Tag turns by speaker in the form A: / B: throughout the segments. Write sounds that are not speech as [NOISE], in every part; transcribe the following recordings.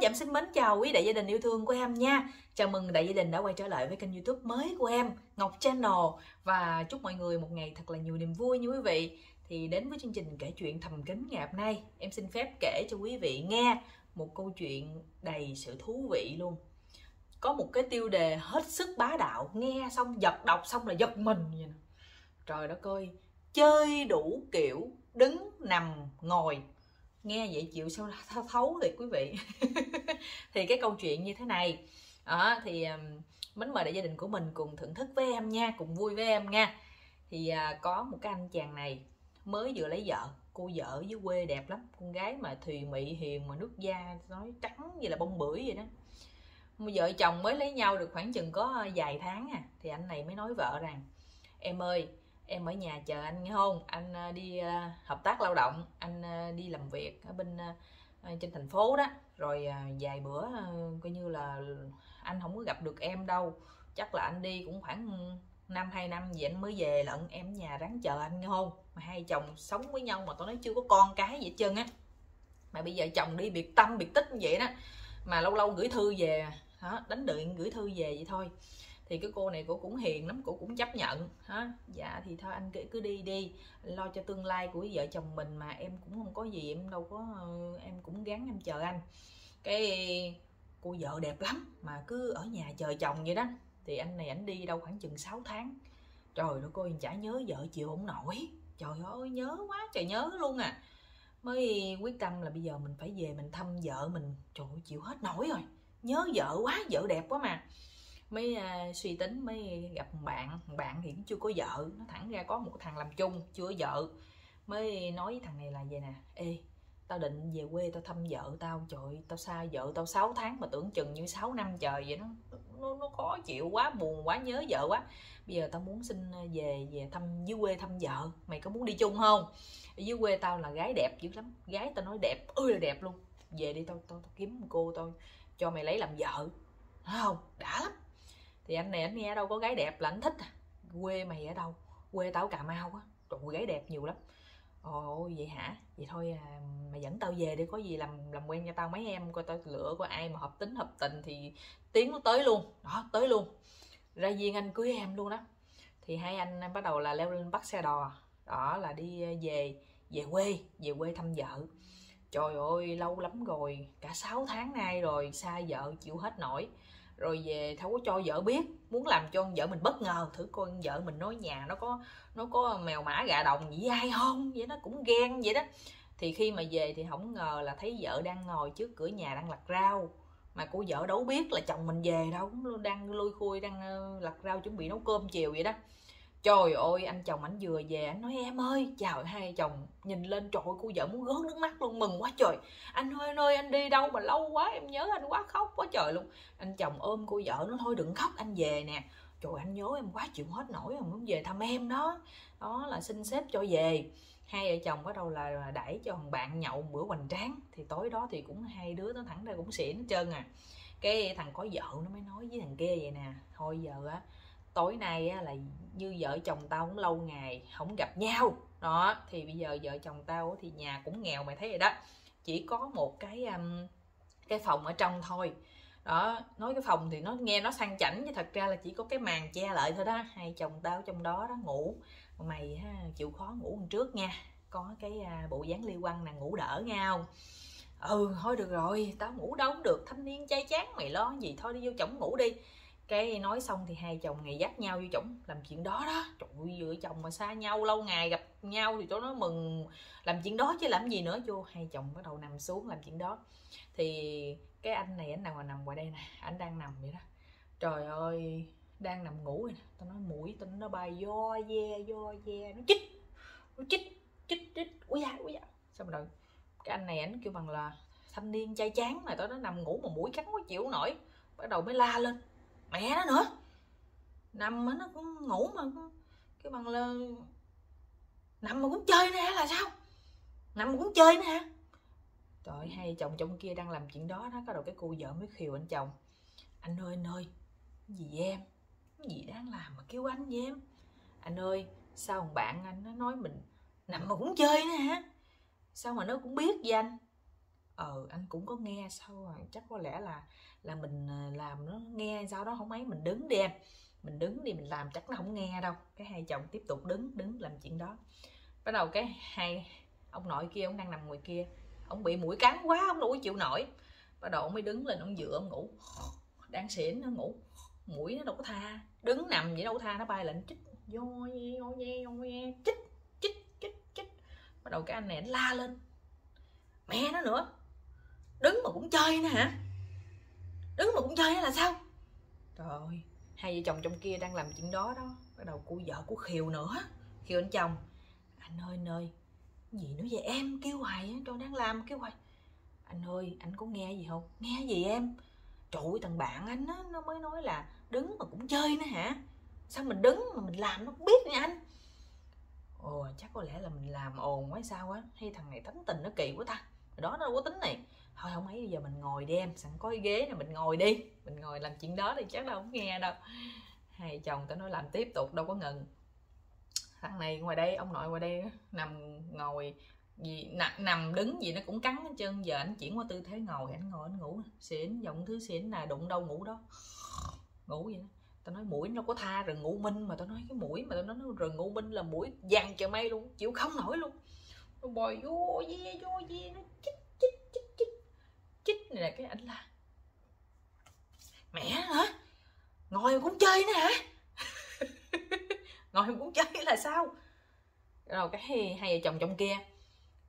A: dạ xin mến chào quý đại gia đình yêu thương của em nha. Chào mừng đại gia đình đã quay trở lại với kênh youtube mới của em, Ngọc Channel. Và chúc mọi người một ngày thật là nhiều niềm vui nha quý vị. Thì đến với chương trình kể chuyện thầm kín ngày hôm nay, Em xin phép kể cho quý vị nghe một câu chuyện đầy sự thú vị luôn. Có một cái tiêu đề hết sức bá đạo, Nghe xong giật đọc xong là giật mình vậy nè. Trời đất ơi, Chơi đủ kiểu, đứng nằm, ngồi nghe vậy chịu sao thấu, thì quý vị. [LAUGHS] Thì cái câu chuyện như thế này. Đó, thì mến mời đại gia đình của mình cùng thưởng thức với em nha cùng vui với em nha. Thì à, có một cái anh chàng này mới vừa lấy vợ. Cô vợ dưới quê đẹp lắm con gái mà thùy mị hiền mà nước da nói trắng như là bông bưởi vậy đó. Một vợ chồng mới lấy nhau được khoảng chừng có à, vài tháng à thì anh này mới nói vợ rằng em ơi em ở nhà chờ anh, nghe không? Anh ờ, đi ờ, hợp tác lao động. Anh ờ, đi làm việc ở bên trên thành phố đó. Rồi vài bữa coi như là anh không có gặp được em đâu. Chắc là anh đi cũng khoảng năm, hai năm gì anh mới về lận. Em ở nhà ráng chờ anh, nghe không? Mà hai chồng sống với nhau mà tôi nói chưa có con cái gì hết trơn á. Mà bây giờ chồng đi biệt tâm, biệt tích như vậy đó. Mà lâu lâu gửi thư về đó đánh điện gửi thư về vậy thôi thì cái cô này cô cũng hiền lắm cô cũng chấp nhận hả dạ thì thôi anh cứ đi đi. Lo cho tương lai của vợ chồng mình mà em cũng không có gì em đâu có ờ, em cũng gắng em chờ anh. Cái cô vợ đẹp lắm mà cứ ở nhà chờ chồng vậy đó. Thì anh này ảnh đi đâu khoảng chừng 6 tháng. Trời ơi cô chả nhớ vợ chịu không nổi. Trời ơi nhớ quá trời nhớ luôn à. Mới quyết tâm là bây giờ mình phải về mình thăm vợ mình. Trời ơi, chịu hết nổi rồi. Nhớ vợ quá vợ đẹp quá mà mới uh, suy tính mới gặp một bạn. Một bạn thì cũng chưa có vợ. Nó thẳng ra có một thằng làm chung chưa có vợ. Mới nói với thằng này là vậy nè. Ê tao định về quê tao thăm vợ tao. Trời tao xa vợ tao 6 tháng mà tưởng chừng như 6 năm trời vậy. Nó nó, nó khó chịu quá buồn quá nhớ vợ quá. Bây giờ tao muốn xin à, về về thăm dưới quê thăm vợ. Mày có muốn đi chung không? Ở dưới quê tao là gái đẹp dữ lắm. Gái tao nói đẹp ơi là đẹp luôn. Về đi tao tao, tao kiếm một cô tao cho mày lấy làm vợ. Không? Đã lắm thì anh này anh nghe đâu có gái đẹp là anh thích à. Quê mày ở đâu? Quê tao cà mau á. Trời gái đẹp nhiều lắm. Ôi vậy hả? Vậy thôi à, mày dẫn tao về đi. Có gì làm làm quen cho tao mấy em. Coi tao lựa coi ai mà hợp tính hợp tình thì tiếng nó tới luôn. Đó tới luôn. Ra duyên anh cưới em luôn đó thì hai anh bắt đầu là leo lên bắt xe đò. Đó là đi à, về về quê về quê thăm vợ. Trời ơi lâu lắm rồi. Cả 6 tháng nay rồi xa vợ chịu hết nổi rồi về thấu có cho vợ biết, muốn làm cho vợ mình bất ngờ. Thử coi vợ mình nói nhà nó có nó có mèo mã gà đồng gì ai không? Vậy nó cũng ghen vậy đó. Thì khi mà về thì không ngờ là thấy vợ đang ngồi trước cửa nhà đang lặt rau. Mà cô vợ đâu biết là chồng mình về đâu, cũng đang lui khui đang ờ, lặt rau chuẩn bị nấu cơm chiều vậy đó trời ơi, anh chồng ảnh vừa về, anh nói, em ơi, chào hai chồng. Nhìn lên, trời cô vợ muốn gớt nước mắt luôn, mừng quá trời. Anh ơi anh ơi, anh đi đâu mà lâu quá, em nhớ anh quá khóc quá trời luôn. Anh chồng ôm cô vợ nó thôi đừng khóc, anh về nè. Trời anh nhớ em quá, chịu hết nổi rồi muốn về thăm em đó. Đó là xin xếp cho về. Hai vợ chồng bắt đầu là đẩy cho thằng bạn nhậu bữa hoành tráng. Thì tối đó thì cũng hai đứa nó thẳng ra cũng xỉn hết trơn à. Cái thằng có vợ nó mới nói với thằng kia vậy nè, thôi giờ á tối nay á, là như vợ chồng tao cũng lâu ngày không gặp nhau. Đó thì bây giờ vợ chồng tao thì nhà cũng nghèo mày thấy rồi đó. Chỉ có một cái um, cái phòng ở trong thôi. Đó nói cái phòng thì nó nghe nó sang chảnh nhưng thật ra là chỉ có cái màn che lại thôi đó. Hai chồng tao trong đó đó ngủ. Mày ha, chịu khó ngủ hôm trước nha. Có cái à, bộ dáng liêu quăng nè ngủ đỡ nhau ừ thôi được rồi tao ngủ đâu cũng được thanh niên chay chán mày lo gì thôi đi vô chồng ngủ đi cái nói xong thì hai chồng ngày dắt nhau vô chổng làm chuyện đó đó. Trời ơi, vợ chồng mà xa nhau, lâu ngày gặp nhau thì chỗ nó mừng. Làm chuyện đó chứ làm gì nữa. Vô, hai chồng bắt đầu nằm xuống làm chuyện đó. Thì cái anh này, anh nào mà nằm ngoài đây nè, anh đang nằm vậy đó. Trời ơi, đang nằm ngủ rồi nè. Tao nói, mũi tao nó bay do ve do ve. Nó chích nó chích chích chích. Ui da ui da. Xong rồi cái anh này anh kêu bằng là thanh niên chay chán này tao nó nằm ngủ mà mũi cắn quá chịu nổi. Bắt đầu mới la lên mẹ nó nữa. Nằm mà nó cũng ngủ mà cái bằng là nằm mà cũng chơi nè, là sao? Nằm mà cũng chơi nè. Trời hay chồng trong kia đang làm chuyện đó đó, có đầu cái cô vợ mới khiều anh chồng. Anh ơi anh ơi gì em? Gì đang làm mà kêu anh vậy em? Anh ơi, sao bạn anh nó nói mình nằm mà cũng chơi nè. Sao mà nó cũng biết vậy anh? Ờ anh cũng có nghe sao rồi chắc có lẽ là là mình à, làm nó nghe sau đó không ấy, mình đứng đi em, mình đứng đi mình làm chắc nó không nghe đâu. Cái hai chồng tiếp tục đứng đứng làm chuyện đó. Bắt đầu cái hai ông nội kia, ông đang nằm ngoài kia, ông bị mũi cắn quá, ông đâu có chịu nổi. Bắt đầu ông mới đứng lên, ông dựa, ông ngủ. Đang xỉn, nó ngủ. Mũi nó đâu có tha. Đứng nằm vậy đâu có tha, nó bay lên, chích, vô nghe vô nghe vô nghe chích chích chích chích. Bắt đầu cái anh này anh la lên. Mẹ nó nữa đứng mà cũng chơi nữa hả? Đứng mà cũng chơi là sao? Trời ơi, hai vợ chồng trong kia đang làm chuyện đó đó. Bắt đầu cô vợ của khiều nữa. Khiều anh chồng. Anh ơi anh ơi gì nữa vậy? Em kêu hoài cho đang làm kêu hoài. Anh ơi, anh có nghe gì không? Nghe gì em? Trời ơi, thằng bạn anh á, nó mới nói là đứng mà cũng chơi nữa hả? Sao mình đứng mà mình làm nó biết nha anh? Ồ, chắc có lẽ là mình làm ồn quá sao á. Hay thằng này tính tình nó kỳ quá ta. Đó nó đâu có tính này thôi không ấy bây giờ mình ngồi đi em sẵn có cái ghế này mình ngồi đi. Mình ngồi làm chuyện đó thì chắc là không nghe đâu. Hai chồng tao nói làm tiếp tục đâu có ngừng. Thằng này ngoài đây ông nội ngoài đây nằm ngồi gì nằm, nằm đứng gì nó cũng cắn hết chân giờ anh chuyển qua tư thế ngồi anh ngồi anh ngủ xỉn giọng thứ xỉn là đụng đâu ngủ đó. Ngủ vậy đó. Tao nói mũi nó có tha rừng ngũ minh mà tao nói cái mũi mà tao nói rừng ngũ minh là mũi vàng trời mây luôn chịu không nổi luôn. Nó bòi vô ve vô nó chích chích này là cái anh là mẹ hả? Ngồi cũng chơi nữa hả? [LAUGHS] Ngồi cũng chơi là sao? Rồi cái hai, vợ chồng trong kia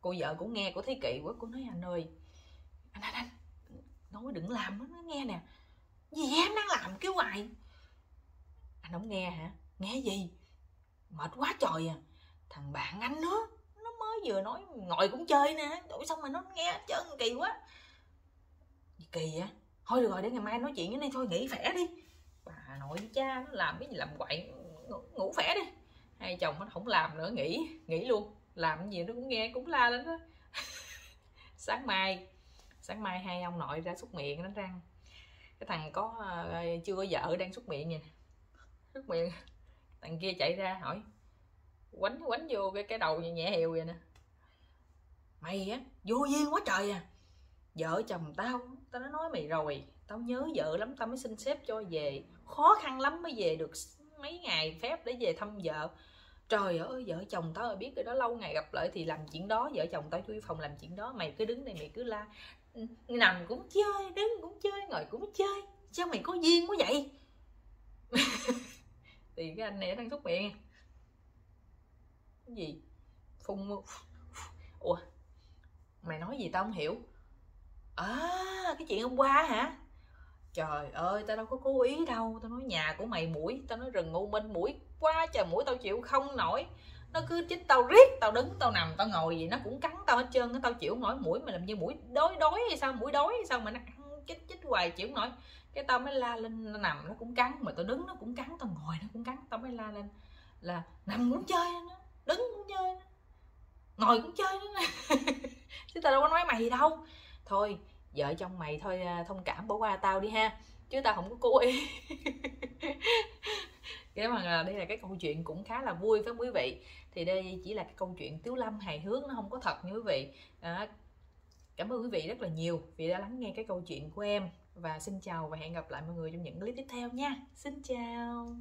A: cô vợ cũng nghe cô thấy kỳ quá cô nói anh ơi anh anh anh nói đừng làm nó nghe nè. Gì em đang làm kêu hoài. Anh không nghe hả? Nghe gì? Mệt quá trời à. Thằng bạn anh nữa nó mới vừa nói ngồi cũng chơi nè. Đổi xong mà nó nghe chân kỳ quá gì kỳ á thôi được rồi để ngày mai nói chuyện với đi thôi nghỉ khỏe đi. Bà nội với cha nó làm cái gì làm quậy ngủ, ngủ khỏe đi. Hai chồng nó không làm nữa nghỉ nghỉ luôn. Làm cái gì nó cũng nghe cũng la lên đó. [LAUGHS] Sáng mai sáng mai hai ông nội ra xúc miệng đánh răng. Cái thằng có uh, chưa có vợ đang xúc miệng nè. Xúc miệng. Thằng kia chạy ra hỏi quánh quánh vô cái cái đầu nhẹ, nhẹ vậy nè. Mày á vô duyên quá trời à vợ chồng tao tao đã nói, mày rồi, tao nhớ vợ lắm, tao mới xin xếp cho về. Khó khăn lắm mới về được mấy ngày phép để về thăm vợ. Trời ơi, vợ chồng tao biết cái đó lâu ngày gặp lại thì làm chuyện đó, vợ chồng tao chui phòng làm chuyện đó, mày cứ đứng đây, mày cứ la. Nằm cũng chơi, đứng cũng chơi, ngồi cũng chơi. Sao mày có duyên quá vậy? [LAUGHS] Thì cái anh này đang xúc miệng. Cái gì? Phun ủa, mày nói gì tao không hiểu? À cái chuyện hôm qua hả? Trời ơi, tao đâu có cố ý đâu. Tao nói nhà của mày mũi, tao nói rừng ngu minh mũi quá trời mũi, tao chịu không nổi. Nó cứ chích tao riết, tao đứng, tao nằm, tao ngồi gì, nó cũng cắn tao hết trơn tao chịu nổi, mũi mà làm như mũi đói đói hay sao, mũi đói hay sao mà nó chích chích hoài chịu nổi. Cái tao mới la lên, nó nằm, nó cũng cắn, mà tao đứng nó cũng cắn, tao ngồi nó cũng cắn. Tao mới la lên là nằm cũng chơi nó, đứng cũng chơi nó, ngồi cũng chơi nó. [LAUGHS] Chứ tao đâu có nói mày đâu thôi vợ chồng mày thôi à, thông cảm bỏ qua tao đi ha chứ tao không có cố ý. [LAUGHS] Cái mà à, đây là cái câu chuyện cũng khá là vui với quý vị. Thì đây chỉ là cái câu chuyện tiếu lâm hài hước nó không có thật như quý vị. À, cảm ơn quý vị rất là nhiều vì đã lắng nghe cái câu chuyện của em. Và xin chào và hẹn gặp lại mọi người trong những clip tiếp theo nha. Xin chào.